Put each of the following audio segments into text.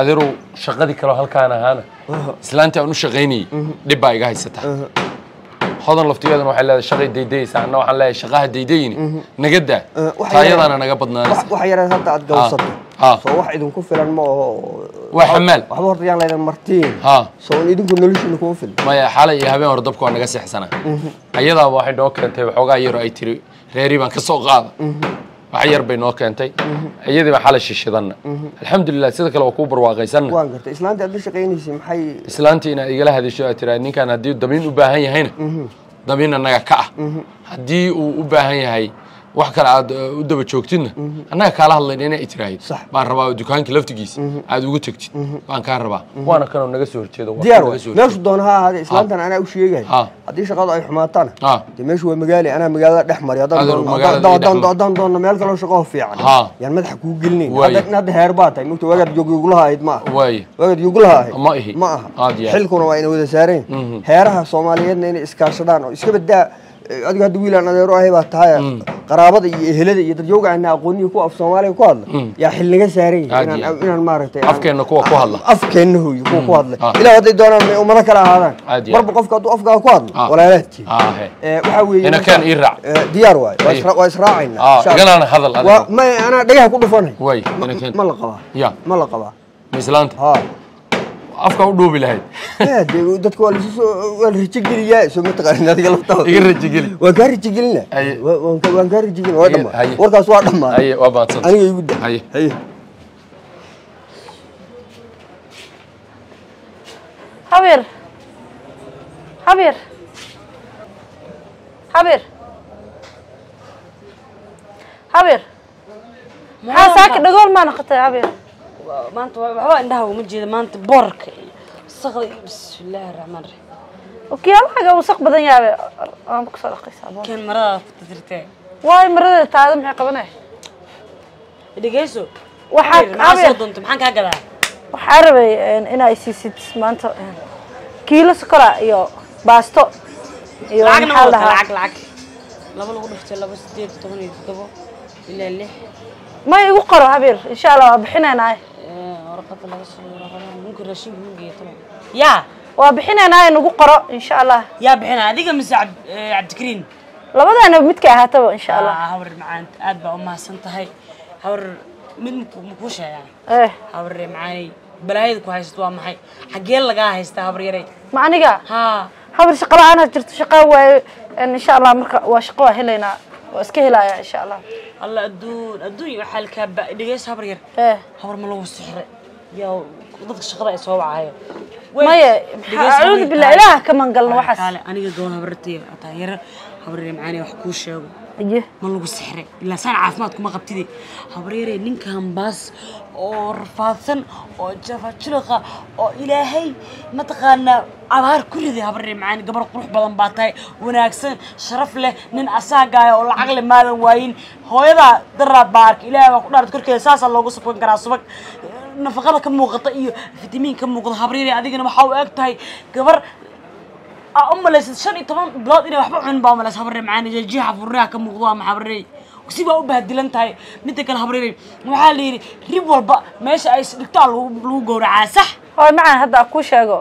adeerow shaqadii kaleo halkaan ahaana islaantii aan u shaqaynayay dhib baa iga haysata. Hodan laftigeedana waxay leedahay shaqay daydayaysa anna waxaan leeyahay shaqaha daydayini naga daa taayadaana naga badnaanaysa wax yareen hadda aad gawsato. Ah. soo wax idinku filan ma aho waa xamaal. Waxba horta yaan laydin martiin. Ha soo in idinku noloshiina kuma filan maya xalay iyo habeen hore dabka waa naga seexsanaa ayadaaba waxay noo keentay waxoogaa yaro ay tiri reerii baan ka soo qaada wax yar bay noo keentay. Iyadii baan xalay shishidanna. Alxamdulilah sida kale waa kuu barwaaqaysanna. Islaantii aad la shaqaynaysay maxay islaantii inaad igala hadasho aad tiraa ninkan haddii damiin u baahan yahayna damiin annaga ka ah. Haddii uu u baahan yahay wax kale aad uh, u daba joogtidna annaga kaala hadlayn inay tiraahid. Sax. baan rabaa dukaankii laftigiisa. Aad ugu tegtid baan kaa rabaa. Waana kanoo naga soo horjeedo waa diyaar kan waay. naga soo horjeedo. meeshu doona ha ahaadee islaantan anaa u sheegay Ha. haddii shaqadu ay xumaatana Ha. dee meeshu waa magaali anaa magaalada dhex mari. Haddaan doono meel kaloo shaqo fiican. Yaan madaxa kuu gelinayn hadda heer baa tahay. Mugta wagaad jogyugulaha ahayd ma aha. Waaye. Wagaad yugulaha ahayd Ma aha. Xilkuna waa ina wada saareen heeraha soomaaliyeedna inay iskaashadaan oo iska badaa eh, adiga hadda wiilaan adeero ahay baa tahay. Qaraabada iyo ehelada iyo dadyoga ana aqooniyo kuwa af soomaaliga ku hadla yaa xil naga saaran inaan maaragtay afkeenna kuwa ku hadla. afkeenna hooyo kuwa ku hadlay Ah. ilaa hadday doonaan may ummado kale ahaadaan. Marba qofka hadduu afkaa ku hadlo Ah. walaalaadkii Ah. Eh, waxaa weeye Ina marka- keen ii raac. Eh, diyaar waaye waa Aye. isra- waa israacaynaa insha Allah. iganaana hadal may anaa dhagaha ku dhufanay. Ma- ma la qabaa. Ya. ma la qabaa. Ma islaanta afka u dhuubi lahayd Eh, dee dadka waa lasu soo waa la rajogeliyaa soo mataqaanin adiga laftaada iga rajigeli waan kaa rajogelina Aye. Wa- waan ka- waan kaa rajogelina waa Iga- dhammaa haye. warkaas waa dhammaa haye waa baadsan aniga igu da Haye. haye habeer habeer habeer habeer maxaa saaki dhagool maa noqotay habeer maanta wa- waxba indhaha uma jeeda maanta boorka iyo wasaqda iyo bismillaahi raxmaan raxiim okiyaalahaaga wasaq badan yaabe aan ku soo dhaqaysaa boor keen marada futatirtee waayo marada taada maxay qabanay dhegeyso. Maxaa soo doonta maxaan kaa gadaa? Waxaa rabay inaa isiisid maanta kiilo sokora iyo baasto iyo maxaa ma la wata dhahaa lacag lacag. Laba lagu dhiftay laba sideed toban iyo toddobo ilaa lix. Ma igu qoro habeer insha allah waa bixinaynaa Eh, yaa waa bixinaynaa nagu qoro insha allah yaa bixina adiga mise eh, cabdikariin? Labadaana midka ahaataba insha allah Ah, habar macaan aad baa u mahadsan tahay. Habar mid maku- makuu sheegaa? Eh. Habarre macaanay balaayada ku haysato waa maxay? Xaggee lagaa haystaa habar yaray ma aniga? Haa. Habar shaqo la'aan had jirto shaqaa waaye insha allah marka waa shaqo waa helaynaa waa iska helaya insha allah alla adduun adduun iyo xaalkaa ba dhegeysa habar yar. Eh. Habar ma lagu sixre yaa dadka shaqada ay soo wacayo maya acuudu billah ilaah ka mangalno waxaas. Aniga gabar habartay ataa yar habarre macaanay wax kuu sheego. Ma lagu sixre. Ilaa saan caafimaad kuma qabtide habaryare ninkan baas oo rafaadsan oo jafajiliqa oo ilaahay mataqaanaa abaar ku riday habarre macaan gabar qurux badan baa tahay wanaagsan sharaf leh nin asaagaaya oo lacag le maadan waayin. Hooyadaa daraad baa arkay ilaahay baa ku dhaartay korkeeda saasaa loogu subkan karaa subag nafaqada ka muuqata iyo fitamiin ka muuqda habaryare adigana waxaa u eg tahay gabar aa u malaysad shan iyo toban bilood inay waxba cunin baa u malaysa habarre macaan jiixa furnaha ka muuqdo ama habarre si baa u bahdilan tahay midda kale habarre waxaa la yidhi rib walba meesha ay isdhigtaa lagu lagu gowracaa sax. Hooy macaan hadda kuu sheego.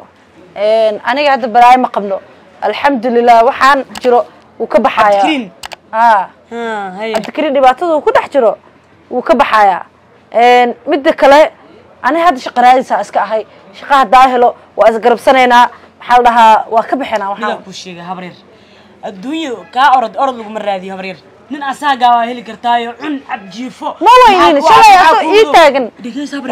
Aniga hadda balaayo ma qabno. Alxamdulilah waxaan jiro wuu ka baxayaa. Cabdikariin dhibaatada uu ku dhex jiro. Wuu ka baxayaa. Midda kale ani hadda shaqa raadisaa iska ahay. Shaqa haddaa helo waa isgarabsanaynaa maxaa la dhahaa? Waa ka baxaynaa midaan waxaa kuu sheegay habaryar. Adduunyadu kaa orod orod laguma raadiyo habaryar. Nin asaagaa waa heli kartaayo cun cabjiifo Ma weynin, shalay asoo ii taagan.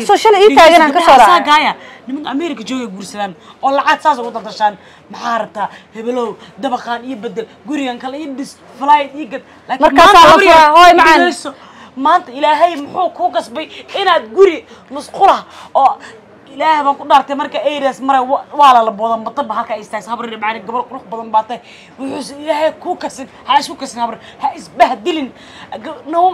Asoo shalay ii taagan aan ka soo raacay. asaagaaya nimanka america joogay guursadaan oo lacag saas ugu dardashaan maxaa rabtaa? Hebelow dabaqaan iyo bedel gurigan kale iyo dhis flyt iyo gad. Markaasaa hooy macaan. Maanta ilaahay muxuu kuu kasbay inaad guri musqula oo ilaah baan ku dhaartay marka areas mara wa- waa lala boodan mataba halka ay istaagsa habar macaan gabar qurux badan baa tahay. Ilaahay kuu kasin ha isku kasin habar ha isbahdilin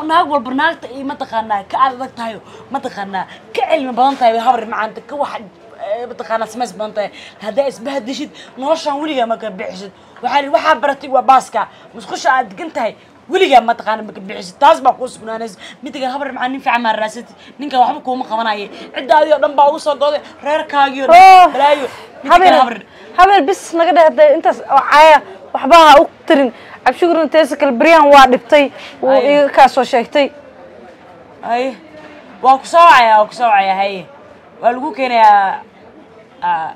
naag walba naagta iyo mataqaanaa ka adag tahay mataqaanaa ka cilmi badan tahay habar macaanta ka wax eh, mataqaanaa samays badan tahay. Haddaa isbahdishid noloshaan weligaa ma ka bixisid waxaa waxaa baratay waa baaska musqusha aad degan tahay weligaa mataqaana maka bixisid taas baa kuu sugnaanaysa kale habar macaan nin fiican maa raasatid ninkan waxba kuuma qabanaya ciddaadii oo dhan baa ugu soo goday. Reerkaagii Oh, balaayo habeen habar habeen bis naga dhehday intaas oo caaya waxba ha u tirin. Cabshigurna teesa kale beryahan waa dhibtay. Wuu iga kaa soo sheegtay. Haye waa ku soo wacaya waa ku soo wacaya haye waa lagu keenayaa ah,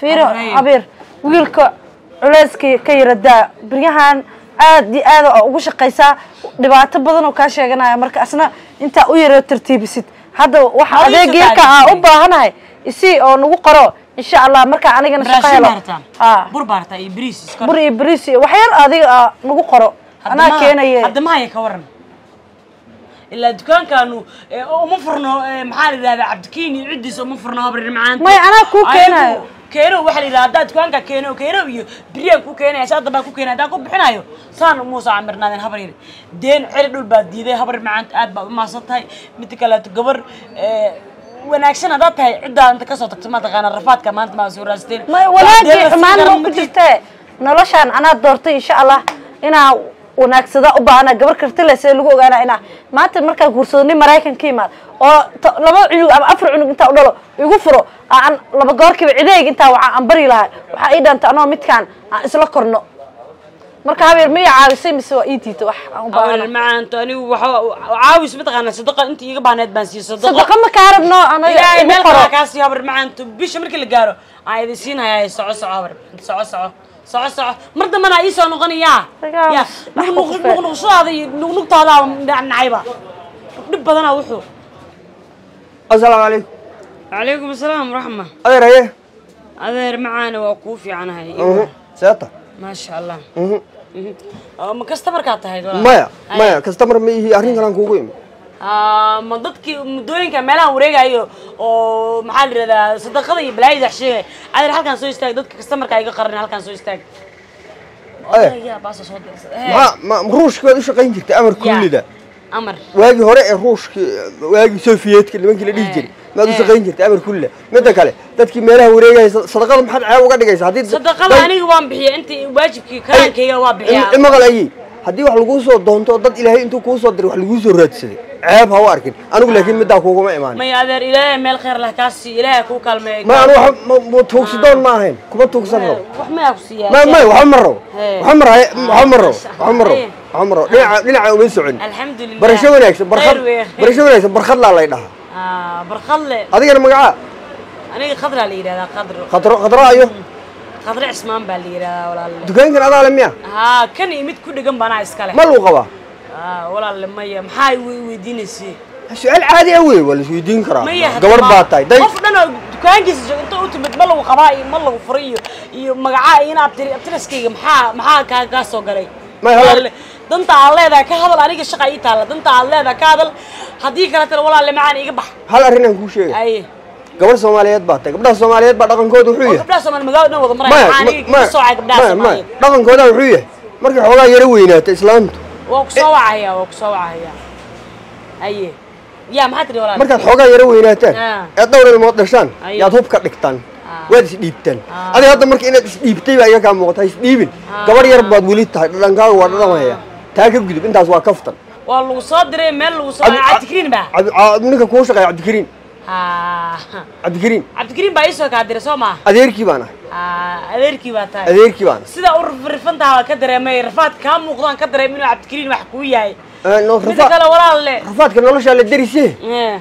fiiro habeer wiilka culeyska ka yaradaa beryahan aad iyo aad oo ugu shaqaysaa dhibaato badan oo kaa sheeganaya marka asna intaa u yara tartiibisid. Hadda waxa adeegyarka shaqaale aa u baahanahay. Isii oo nagu qoro insha allah markaa anigana shaqo helo. Bur iyo iyo waxyar adiga aa nagu qoro. Anaa keenaye haddamahaya ka waran. Ilaa dukaankaanu uma furno maxaa la yidhahdaa cabdikiin iyo ciddiisa uma furno habrir macaanta Maya, anaa kuu keenayo. Keeno waxaa la yidhahdaa haddaa dukaanka keeno keeno iyo biryaan ku keenaya saa dambaa ku keenaya haddaan ku bixinayo saan muusa camirnaadeen habar yar. Deen celi dhul baa diiday habar macaanta aad baad u maasan tahay midda kaleeto gabar eh, wanaagsan haddaad tahay ciddaa inta ka soo tagto mataqaana rafaadka maanta maa soo raasteen ma wanaagii xumaan ma ku jirtee? Noloshaan anaa doortay insha allah inaa wanaagsada u baahana gabar kartile see lagu ogaana inaa maanta markaa guursado nin maraykan ka imaad. Oo laba cunug ama afar cunug intaa u dhalo igu furo. Aan laba goorkiiba cideeg intaa waxaa aan bari lahay waxaa ii dhanta anoo midkaan aan isla korno. Marka habeer miya caawisay mise waa ii tiita wax macaanta anigu waxa caawis mataqaana sadaqa inta iiga baahneed baan siiyey sadaqa ma kaa rabno anaga ilaahay igu meel qoro kale kaasii habar macaanto bisha markii la gaaro aan idin siinhayaa soco soco habar soco soco soco soco. Mar dambana ii soo noqonayaa ya nuqnuqshadaada iyo nuqnuqtaadaa nacayba dhib badanaa wuxuu. Asalaamu calaykum. Calaykum asalaam waraxma adeer haye? Adeer macaana waa kuu fiicanahay seeta. Maasha allah. Oo, ma kastamarkaa tahay? Walaal? maya Ay. maya kastamar ma ihi arrin kalaan kuugu imi ma dadkii muddooyinka meelaha wareegayo oo maxaa la yidhahdaa sadaqada iyo balaayada wax sheegay adeer halkaan soo istaag dadka kastamarka iga qaran halkaan soo istaag. Ruushkii waad u shaqayn jirtay amar kullida? Amar. Waagii hore ee ruushkii waagii sofiyeetka nimankii la dhihi jiray maad u shaqayn jirtay amar kullida. Midda kale dadkii meelaha wareegaya sa- sadaqada maxaad ceeb uga dhigaysa haddii sadaqada aniga waan bixiya intii waajibkii karaankayga waa bixiyaa. imaqal ayey haddii wax laguu soo doonto dad ilaahay intuu kuu soo diray wax laguu soo raadsaday ceeb ha u arkin. Anigu laakiin middaa kuuguma imaanin may adeer ilaahay meel khayr leh kaasi ilaahay kuu kalmeey ma anu wax ma- ahayn kuma tuugsan rabo. wax mayaa ku siiyaa ma may waxa ma rabo. Waxa ma rabo waxa ma rabo waxa ma rabo waxa ma rabo. Dhinaca dhinaca uma socon. Alxamdulilah barasho wanaagsan barkad barasho wanaagsan barkad laa lay dhahaa Ah, barkadle adigana magacaa aniga khadraa la yidhahdaa khadro. Khadro khadro ayo khadro cismaan baa la yidhahdaa walaalle dukaankan adaa le miya haa kan iyo mid ku dhegan baanaa iskale. Ma luu qabaa? Ah, walaalle maya maxaa weydiinaysay su'aal caadi ah wey waa la isweydiin karaa. Gabar baa tahay. Day qof dhan oo dukaankiisa inta u timid ma lagu qabaa iyo ma lagu furay iyo iyo magacaa iyo in abtiri abtiraskayga maxaa maxaa kaa kaa soo galay? Danta aad leedahay ka hadal aniga shaqa ii taalla danta aad leedahay ka hadal haddii kaletana walaalle macaan iga bax. Hal arrin aan kuu sheegay gabar soomaaliyeed baa tahay gabdhaha soomaaliyeed baa dhaqankooda wuxuu yahay dhaqankooda wuxuu yahay markay xoogaa yaro weynaata islaamtu. Markaad xoogaa yaro weynaataan ee dhowr ilmood dhashaan yaad hubka dhigtaan. Waad isdhiibtaan adiga hadda marka inaad isdhiibtay baa iga kaa muuqata isdhiibin gabar yar baad weli tahay dhadhankaaga waa dhadhamaya. Taa ka gudub intaas waa kaftan. Waa lagu soo diray meel lagu soo cabdikariin baa? ninka kuu shaqeeya cabdikariin ha cabdikariin cabdikariin baa ii soo kaa diray soo maa adeerkii baan ahay Ah, adeerkii baa tahay. Adeerkii baan sida u rifrifantaha ka dareemay rafaadka kaa muuqdaan ka dareemay inuu cabdikariin wax kuu yahay. Eh, mida kale walaalle rafaadka noloshaa la derisee Eh.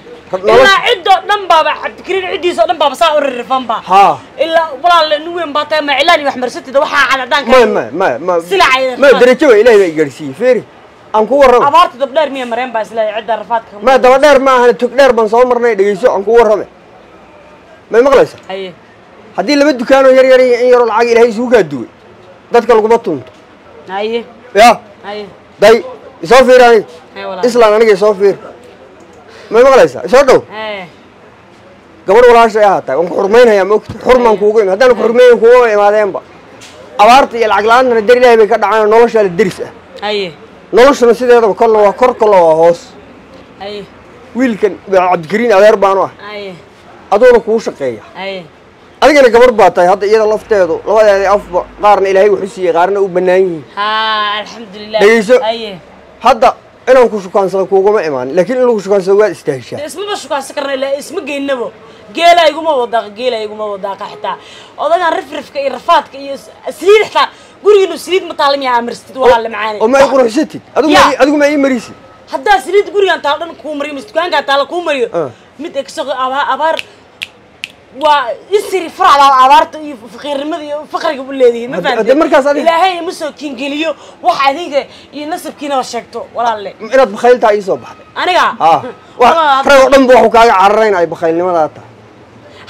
ilaa ciddoo dhan baaba cabdikariin ciddiisoo dhan baaba saa u rirrifanba ilaa walaalle nin weyn baa tahay ma cilaan iyo wax marsatida waxaa ma Silacay rafaad. darajo waa ilaahay baa igaarsiiyey feeri aan ku warrama abaarta dabdheer miya mareen baa is leeyahay cidda rafaadka maya daba dheer ma ahane tog dheer baan soo marnay dhegeyso aan ku warrame may maqlaysa? Haye. Haddii laba dukaanoo yar yar in yaroo lacag ilaahay isugu kaa duway dadka laguma tunto. Haye. Ya. Haye. Day isoo fiir aniga islaan aniga isoo fiir. May maqlaysaa isoo dhow. Haye. Gabar walaashay ahaataa waan ku maogta xurmaan kuugu imi haddaan ku imaadeenba. Abaarta iyo lacag la'aantana der ilaahay bay ka dhacaan noloshaa la deris ah haye noloshuna sideedaba kolna waa kor kolna waa hoos. Wiilkan cabdikariin adeer baanu ah. Aduuna kuu shaqeeya. Adigana gabar baa tahay hadda iyada lafteedu. Labadeeda afba qaarna ilaahay wuxu siiyey qaarna u bannaan yihiin. Dhegeyso. hadda inaan ku shukaansado kuuguma imaan laakiin in lagu shukaansado waad istaahishaa ismaba shukaansan karna ilaa isma geynabo. Geela iguma wadaaqa geela iguma wadaaqa xitaa odagaan rifrifka iyo rafaadka iyo saliid xitaa gurigiinu saliid ma taala miyaa amarstid walaale macaane oo ma ay quruxsatid adigu ma adigu ma ii marisid. Haddaa saliid gurigaan taalo dhan kuu mariyo mise dukaankaa taalo kuu mariyo Ah. mid ekso abaar waa isiri faracdaa abaarta iyo faqiirnimada iyo faqriga u leedihiin ma hadda markaas adiga- ilaahay ima soo kiingeliyo wax adinka iyo nasabkiinaba sheegto walaalle inaad bakhayltaa ii soo baxday. Aniga? Ah. Rag oo dhan ba waxu kaaga cararayn ay bakhaylnimadaa tahay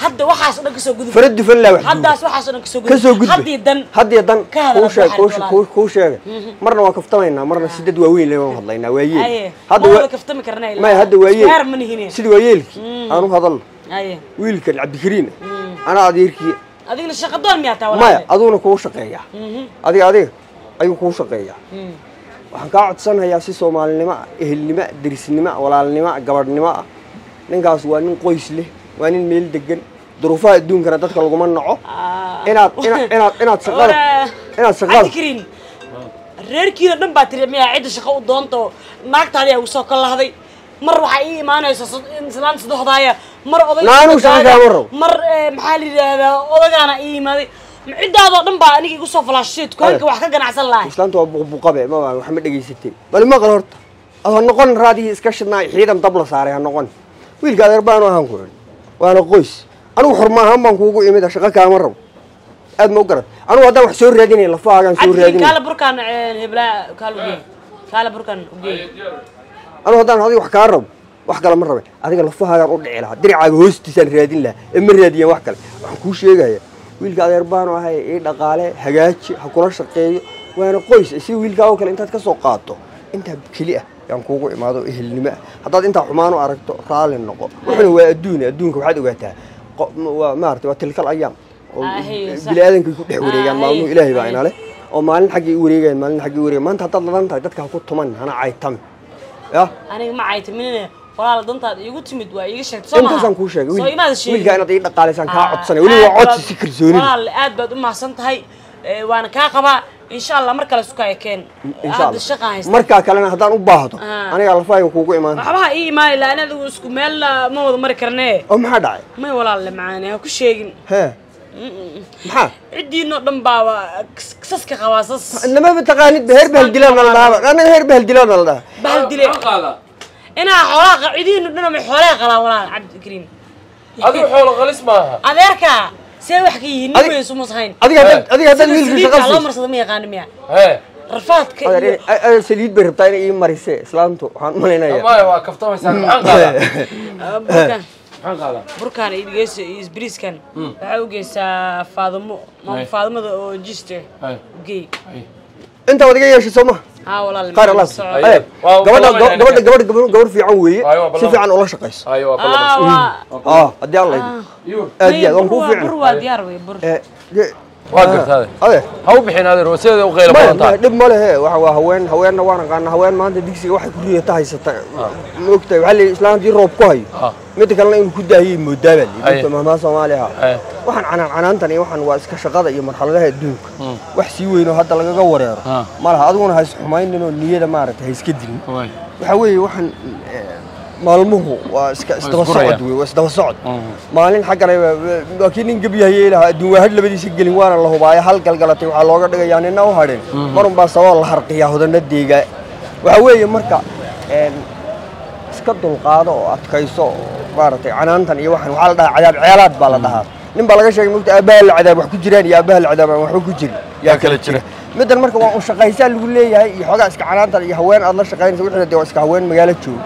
hadda waxaas dhan ka soo gudub fara dufan laa wax haddaas waxaas dhan ka soo ka soo gudub haddii dan haddii dan kuu sheeg kuu walaal. kuu- kuu sheegay. Marna waan kaftamaynaa marna si dad waaweyn le waan hadlaynaa waa yeel ma waa- kaftami karna ilaa maya hadda waa yeel ma sida waa yeelkii aanu hadalno. Wiilkan cabdikariin. Anaa adeerkii adigna shaqadoon miyaa taa maya aduguna kuu shaqeeyaa. Adiga adiga ayuu kuu shaqeeyaa. Waxaan kaa codsanayaa si soomaalinimo ah ehelnimo ah derisnimo ah walaalnimo ah gabadhnimo. Ah ninkaas waa nin qoys leh waa nin meel degan duruufaha adduunkana dadka laguma naco inaad inaad inaad inaad shaqada inaad shaqada reerkiina dhan baa tiri miyaa cidda shaqo u doonto? Naagtaadi aa ugu soo kalahday mar waxaa ii imaanaysa islaan saddexdaaya mar oday Naanu kaama rabo. mar eh, maxaa la yidhaahdaa? Odagaana ii imaaday. Ciddaadoo dhan baa aniga igu soo falaashay. Dukaanka wax ka ganacsan lahay islaanta waa buqbuqabe ma wax ma dhegaysateen bali maqal horta. Ha noqon raadii iska shidnaa ciidan dab la saaray ha noqon. Wiilka adeer baanu ahaan ku waana qoys. Anigu xurma ahaan baan kuugu imid shaqo kaama rabo. Aad ma u garat anigu haddaan wax soo raadinay lafahaagaan soo cabdikariin kaala raadinay burkaan heblaa kaala ugeey kaala burkaan ugeey anigu haddaan adiga wax kaa rabo wax kale ma rabe adiga lafahaagaan u dhici lahaa. Diricaaga hoostiisaan raadin lahaa. Ee ma raadiyaan wax kale. Waxaan kuu sheegaya wiilka adeer baanu ahay ii dhaqaale hagaaji ha kula shaqeeyo. Waana qoys. Si wiilkaa oo kale intaad ka soo qaato intaa keli ah yaan kuugu imaado oo ehelnimo ah haddaad intaa xumaan u aragto raalli noqo. Wuxuna waa adduun adduunka waxaad ogaataa. Maarata waa tilkal ayaam oo Ah, hey, sax. bini aadankay ku dhex wareegaan maalmuhu ilaahay baa inale oo maalin xaggay u wareegayan maalin xaggay u wareegayan maanta haddaad ladan tahay dadka ha ku tuman hana caytami ya? Aniga ma caytaminine walaal dantaad iigu timid waa iiga sheegtay. Soo intaasaan kuu sheegay wiilkaa inaad ii dhaqaalaysaan kaa codsanay. Weli waa codsi si kalsoonida walaal aad baad u mahadsan tahay. Waana kaa qabaa insha allah mar kale suka ekeen markaa kalena haddaan u baahdo Ah. anigaa lafahayga kuugu imaan. Waxbaha ii imaani laha anigu isku meel ma wada mari karnee. Oo maxaa dhacay? May walaalle macaane ha ku sheegin. Hee maxaa? Ciddiinoo dhan baaba saska qabaa sas nama mataqaanid heer bahaldilaan la dhahaa anaga heer bahaldilaan la dhahaa bahal dile. inaa xoolaha cidiinu dhan xoolaha qalaa walaal cabdikariim adigu xoolo qalis maaha. Adeerka see wax ka yihiin nin weyn sumas hayn adiga haddaad adiga haddaad Sida wiilka saliidka shaqa loo marsado ma yaqaani miya rafaadka iyo saliid bay rabtaa inay ii marise islaantu waxaan u malaynayaa maya waa kaftamaysaa burkaan. Burkaan iyo dhigeyso iyo isbiriiskan. Waxaa u geysaa faadamo maama Ay. faadamada oo jiste Ay. Intaa wad iga yeeshay soo maha haa walaal. Qaar allah soco. Ay. adeer Waa gabadha gabadh gabadh fiican weeye. Si fiican ula shaqayso haddii idin Yuur. aad iyo aad waan bur kuu fiicna waa diyaar wey bur Eh, de- waa gartaade. adeer ha u bixin adeer waseeda u qayla maya badan tahay. dhib ma lehe. Waxa waa haween haweenna waan aqaana haween maanta digsiga waxay ku riyata haysata ma ogtahay waxaa leeyahay islaantii roob ku hayo. Ah. midda kalena inuu ku daahiyey moodaa baa leeyahay mahmaa soomaaliya. Aye. waxaan canaan canaantan iyo waxaan waa iska shaqada iyo marxaladaha adduunka. Wax sii weyn oo hadda lagaga wareero. Ah. ma laha adiguna ha isxumaynin oo niyada maaragtay ha iska dilin. Waxaa weeye waxaan eh, maalmuhu waa isdaba socod wey waa isdaba socod. Mhm. maalin xaggana waa kii nin gebyahayey lahaa adduun waa had labadiisa gelin waana la hubaayo hal galgalatay waxaa looga dhigayaa nina u hadhin marun baa sabab la harqiyaa hodana deegaa. Waxaa weeye marka iska dulqaado oo adkayso maaragtay canaantan iyo waxaan waxaa la dhahaa cadaab ceelaad baa la dhahaa. Nin baa laga sheegay mogta aabbaha la cadaab wax ku jiraan iyo aabbaha la cadaab aan waxba ku jirin yaa kala jira. middan marka waa un shaqaysaa lagu leeyahay iyo xoogaa iska canaantan iyo haween aad la shaqaynaysa wixii dee waa iska haween magaalo jooga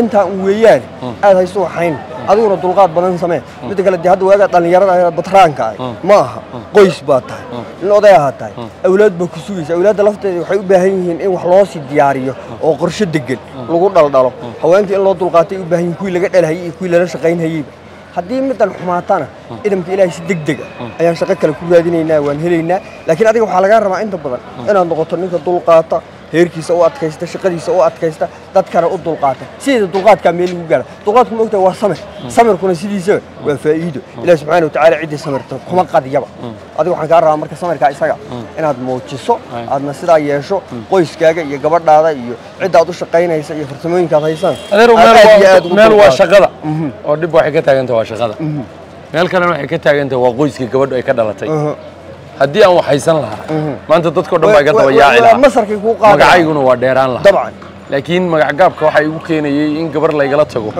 intaa weeyaan aad hayso waxayn adiguna dulqaad badan samee. Midda kale dee hadda waagaa dhallinyarada ah batraanka ah ma aha. Qoys baa tahay. Nin oday ahaa tahay awlaad baa ku sugaysa. Awlaadda lafteeda waxay u baahan yihiin in wax loo sii diyaariyo oo qorshe degan lagu dhaldhalo. Haweenkii in loo dulqaatay u baahan yihiin kuwii laga dhalhayay iyo kuwii lala shaqaynhayeyba haddii middan xumaatana idamka ilaahay si deg dega ayaan shaqo kale ku raadinaynaa waan helaynaa. Laakiin adiga waxaa lagaa rabaa inta badan inaad noqoto ninka dulqaata heerkiisa u adkaysta shaqadiisa u adkaysta dadkana u dulqaata. Sideeda dulqaadkaa meel lagu gaara dulqaadku ma ogtahay waa samir. Samirkuna sidiisaba waa faa'iido. Ilahi subxaana watacaala ciddii samirta kuma qadiyaba. Adiga waxaan kaa rabaa marka samirkaa isaga inaad muujiso aadna sidaa yeesho qoyskaaga iyo gabadhaada iyo cidda aad u shaqaynaysa iyo farsamooyinkaad aad meel waa shaqada. Oo dhib waxay ka taagantahay waa shaqada. Meel kalena waxay ka taagantahay waa qoyskii gabadhu ay ka dhalatay haddii aan wax haysan lahaa maanta dadkao dhan baa iga daba yaaci lahaa. magacayguna waa dheeraan lahaa. Laakiin magacgaabka waxa igu keenayay in gabar laygala tago.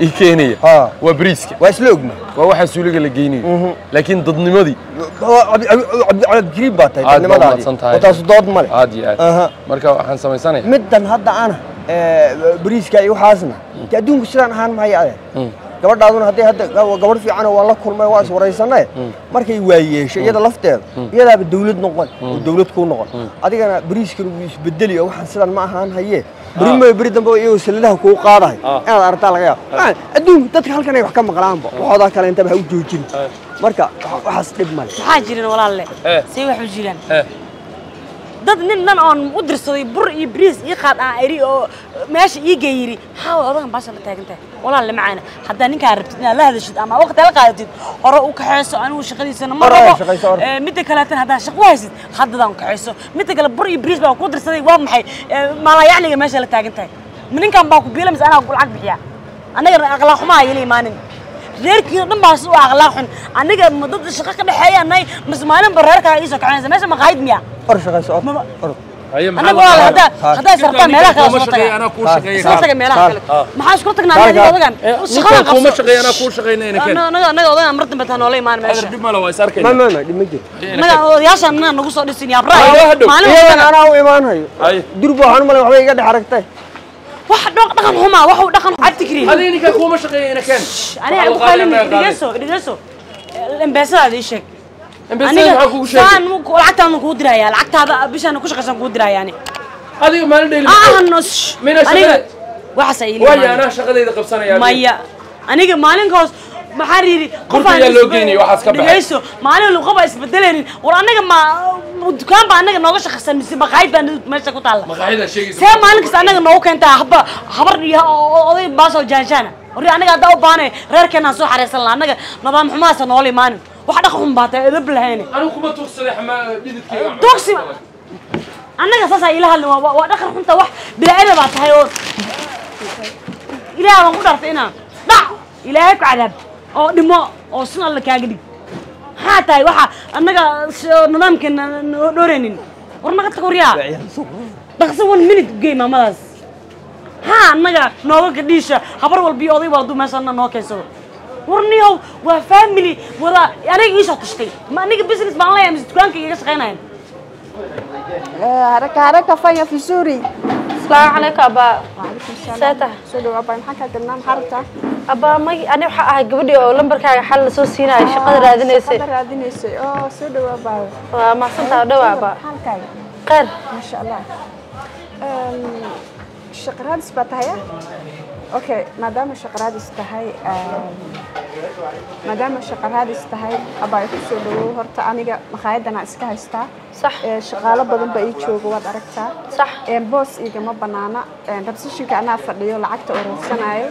Ii keenaya. Waa bariiska. Waa isla ogna waa waxa suuliga la geynayo. Laakiin dadnimadii. Cabdikariim baa tahay wataasu dood male aad iyo aad. Marka waxaan samaysanaya. Middan hadda ana bariiska iyo waxaasna dee adduunku sidaan ahaan mahaya adeer gabadhaaduna hadday hadda gabadh fiican waan la kulmay waa iswaraysanaye markay waayeesho iyada lafteeda iyadaaba dawlad noqon oo dawlad kuu noqon adigana bariiskan wuu isbedeli oo waxaan sidan ma ahaan haye beri ma beri dambe iyagoo salladaha kuu qaadahay inaad aragtaa laga yaabo adduunku dadka halkan ay wax ka maqlaanba waxoodaa kale intaba ha u joojin marka waxaas dhib male maxaa jirin walaalle Eh. say wax u jiraan Eh. Dad nin dhan oon u dirsaday bur iyo bariis ii qaad aan eri oo meesha ii geeyiri. Maxaa way odagan baasha la taagan tahay. Walaalle macaana. Haddaa ninkaa rabtid inaad la hadashid ama waqti la qaadatid hore u kaxayso anigu shaqadiisana ma rabo. Eh, midda kaleetana haddaa shaqo u haysid haddadaan kaxayso. Midda kale bur iyo bariis baa ku dirsaday waa maxay? Eh, maalayacliga meesha la taagan tahay. Ma ninkan baa ku biila mise anaa lacag bixiya annaga akhlaaq xumaa ayala imaanin reerkiina dhan baa si u akhlaaq xun aniga ma dad shaqo ka dhexeeya nay mise maalinba reerkaa iisoo kacanaysa meesha maqaayid miya or shaqayso or Mama- or anaga waa haddaa haddaa sartaan meelaha kale soo taga anaa kuu Taas. shaqeeya soo taga meelaha kale maxaa isku tagnaa Taas. aniga odagan shaqada ninkan kuuma qabso shaqeeya anaa kuu shaqeynayna keen anaga anaga odagan mar dambe taa noola imaan adeer meesha dhib male waa is ma arkayna ma ma dhima jiro anaga odayaasha anaga nagu soo dhisin Ay, yaabraa waa hadhow. maalin iyadan walba anaa u imaanayo Ay. durba waxaan u malay waxba iga dhex aragtay wax dhaqan xumaa wax uu dhaqan cabdi kariim adiga ninkan kuuma shaqeeyayna keen aniga ugu qalin dhigeyso dhigeyso embeesadaada ii sheeg. Embesada maxaa kugu sheegay. saan lacagtaada kuu diraya lacagtaada bishaan ku shaqaysan kuu diraya ani. Adiga maalin dhayli ahno Mina aniga shaqada- waxaasa ii waayo anaa shaqadayda qabsanaya maya. Aniga maalinkaas maxaa yidhi Gurta yaa loo geynaya, waxaas ka baxay. dhigayso maalin walba qof isbedelaynin war anaga ma dukaan baa anaga nooga shaqaysan mise maqaayid baa meesha ku taalla maqaaxida sheegaysa see maalin kasta anaga noogu keentaa haba habar iyo o- oday baasoo jaanjaana warri anaga haddaa u baanay reerkeenaan soo xareysan laha anaga nidaam xumaasa noola imaanin wax dhaqan xun baa tahay edab lahayne anigu kuma tuugsaday xamaa dhididkayga Tuugsi. annaga saasaa ila hadlin waa waa dhaqan xunta wax bilaacida baa tahay oo ilaah baan ku dhaartay inaan dhac ilaahay ku cadaab oo dhimo oo sin alla kaaga dhig maxaa tahay waxa annaga nidaamkeena noo dhooraynin war naga tag waryaa dhaqso one minute gey maamadaas maxaa annaga nooga gadhiisha habar walba iyo oday walba meeshana noo keensado warniyow waa family wada aniga iisoo tashtay. Ma aniga business baan leeyahay mise dukaanka iga shaqaynayan haraka haraka fanya vizuri asalaamu calaykum abaa gadnaa maxaa rabtaa abaa may ani waxaa ahay gabadhii oo lambarkaaga xal la soo shaqada raadinaysay shaqada raadinaysay oo soo dhawo abay waa mahadsantaa abaa xaalkaaga khayr maasha allah. Shaqa raadis baa tahay ah okay maadaama shaqa raadis tahay maadaama shaqa raadis tahay abay ku soo dhawow horta aniga makhaayadana iska haystaa sax. Ee, shaqaalo badan baa ii jooga waad aragtaa sax. Een, boos igama banaana. Rabsashinka anaa fadhiyo lacagta urursanayo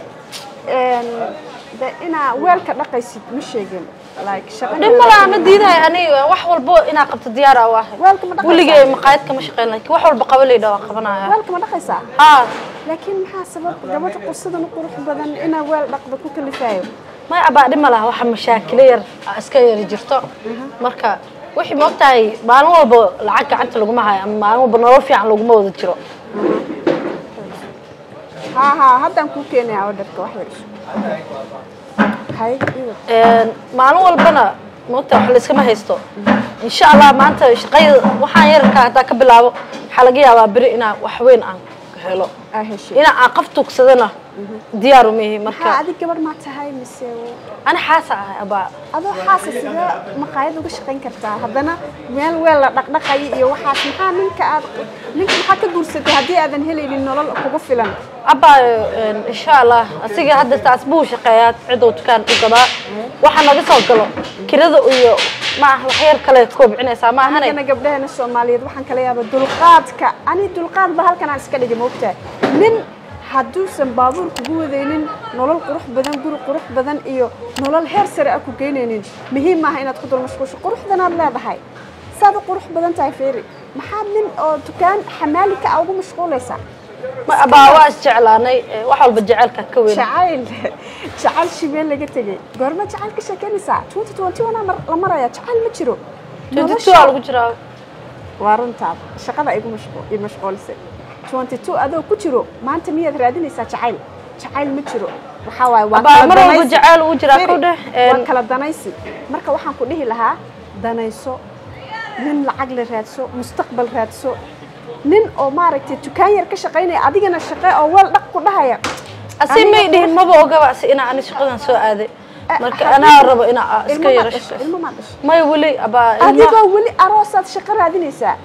inaa weelka dhaqaysid ma sheegin like shaqada dhib malaa ma diidahay aniga wax walbo inaa qabto diyaar ah ma dhaqaysaa? weligay maqaayad kama shaqeyn laakiin wax walba qaba leydha waa qabanaya weelka ma dhaqaysaa? Haa. Laakiin maxaa sabab gabadha qusadan u qurux badan inaa weel dhaqdo ku kalifayo may abaa dhib malaha waxa mashaakilo yar iska yari jirto. Marka wixii moogtahay maalin walba lacag gacanta laguma hayo ama maalin walba nolol fiican laguma wada jiro. Haa haa haddaan kuu keenaya orderka wax yar maalin walbana moogta wax layskama haysto. Insha allah maanta shaqayda waxaan yararkaa haddaa ka bilaabo. Waxaa laga yaabaa beri inaan wax weyn aan helo. Aa heshay inaan aan qaf tugsadana diyaaru mihi maxaa marka. Adig gabar maa tahay mise ani xaasa ahay abaa adoo xaasa sidee maqaayad uga shaqayn kartaa haddana meel weel la dhaqdhaqayo iyo waxaas maxaa ninka aad ninka maxaa ka guursatay haddii aadan helaynin nolol kugu filan? Abaa insha allah asiga hadda taas buu shaqeeyaa ciduu dukaan u gadaa waxa naga soo galo kirada iyo ma aha wax yar kale koobcinaysaa ma ahane anigana gabdhaheena soomaaliyeed waxaan kala yaaba dulqaadka. Ani dulqaad ba halkan aan iska dhigi moogtahay nin hadduusan baabuur kugu wadaynin nolol qurux badan guri qurux badan iyo nolol heer sare ah ku geynaynin muhiim maaha inaad ku dul mashquusho quruxdanaad leedahay saad u qurux badan tahay feeri maxaad nin oo dukaan xamaali ka ah ugu mashquulaysaa Ma- abaa waa isjeclaanay eh, wax walba jecelka ka weyn jacayl jacayl shibeen laga tegey goorma jacayl ka sheekeynaysaa twenty twenty one la maraya jacayl ma jiro twenty two aa lagu jiraa waa runtaada shaqada igu mashqu- i mashquulisay twenty two adoo ku jiro. Maanta miyaad raadinaysaa jacayl? Jacayl ma jiro. Waa kala danaysi. marka waxaan ku dhihi lahaa danayso nin lacag la raadso mustaqbal raadso. Nin oo maaragtay dukaan yar ka shaqaynaya adigana shaqe oo weel dhaq ku dhahaya. Asi may dhihin maba ogaba si inaa ani shaqadan soo aaday Eh, marka anaa rabo inaa iska ilmo maad dhashay may weli adigoo weli aroosaad shaqo raadinaysaa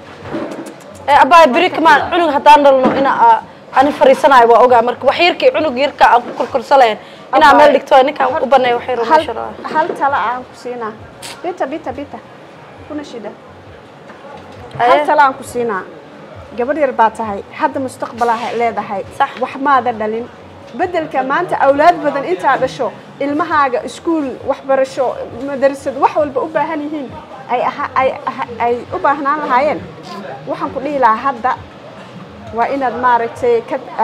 Eh, abaa beri kamaan cunug haddaan dhalno inaa ani fariisanayo waa ogaa. Marka wax yarkii cunug yarka aan ku korkorsalayn inaa meel dhigto ninkaan u baneeyo waxay rabo hal, meesha rabaa hal tala aan ku siinaa. Bita bita bita. Kuna shida. Hal tala aan ku siinaa. Gabadh yar baa tahay. Hadda mustaqbalaa leedahay. Sax. wax maada dhalin bedelka maanta awlaad badan intaa dhasho ilmahaaga iskuul waxbarasho madrasad wax walba u baahan yihiin ay u baahnaan lahaayeen waxaan ku dhihi lahaa hadda waa inaad maaragtay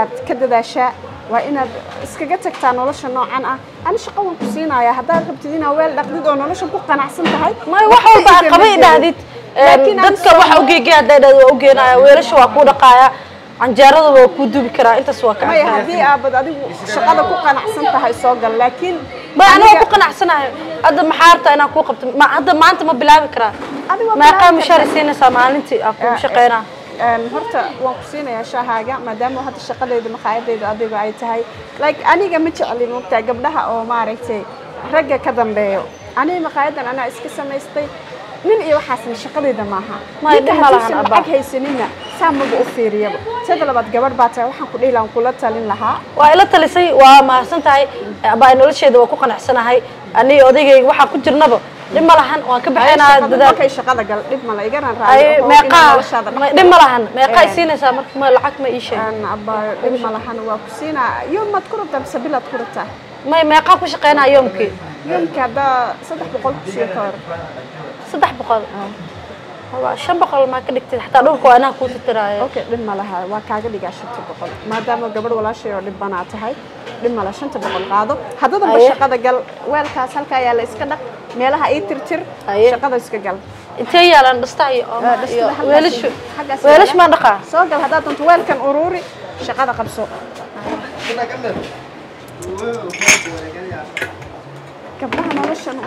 aad ka dadaashaa waa inaad iskaga tagtaa nolosha noocan ah ani shaqo waan ku siinayaa haddaad rabtid inaad weel dhaqdid oo nolosha ku qanacsan tahay may wax walba aad qaba idhaahdid Laakiin aan dadka hadday dhahdo waa ugeenaya weelasha waa kuu dhaqaaya canjeerada waa kuu dubi karaa intaas waa ka maya haddii aabad adigu shaqada ku qanacsan tahay soo gal laakiin ma aniga ku qanacsanayo hadda maxaa rabtaa inaan kuu qabto. Ma hadda maanta ma bilaabi karaa. Meeqaa kartaa. siinaysaa maalintii aan kugu shaqeynaa. Een, horta waan ku siinayaa shaahaaga maadaama hadda shaqadayda maqaayadayda adiga ay tahay. Like aniga ma jecli moogtaa gabdhaha oo maaragtay ragga ka dambeeyo. Aniga maqaayadan anaa iska samaystay. Nin iyo waxaasna shaqadayda maaha. Ninka Abba. lacag haysanina saa maba u fiiriyaba sada labaad gabadh baa tahay. Waxaan ku dhihi lahaa kula talin lahaa. Waa ila talisay waa mahadsan tahay. Abaa nolosheeda waa ku qanacsanahay aniga odaygayga waxaa ku jirnaba dhib ma lahan waan ka Ay, bixinaa shaqada- gal dhib male igaran ay raayo ma- dhib ma lahan. meeqaa ay siinaysaa marka ma lacag ma ii sheeg. Een, abba dhib ma lahan waa ku siinaa. Yoom maad ku rabtaa mise bilaad ku rabtaa? May meeqaa ku shaqeynaa yoomkii yoomkii haddaa saddex boqol ku siiyo ka hor. Saddex boqol waa shan boqol maa ka dhigtay xataa dhulka waa inaa kuu titiraayo okay dhib ma laha waa kaaga dhigaa shanta boqol maadaama gabadh walaashay oo dhib banaa tahay dhib ma laha shanta boqol qaado haddadanba Aye. shaqada gal weelkaas halkaa yaalla iska dhaq meelaha ii tirtir Aye. shaqada iska gal intee yaalaan dhasta iyo Ah, ooma dhastada iyo halkaas- weelashu halkaas weelash yaalla. maa dhaqaa soo gal haddaad doonto weelkan uruuri shaqada qabso gabdhaha noloshan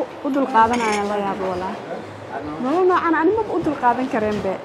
u- u dul qaadanayaan la yaabo walaa أنا أنا أنا ما بقدر قاعدين كريم بقى.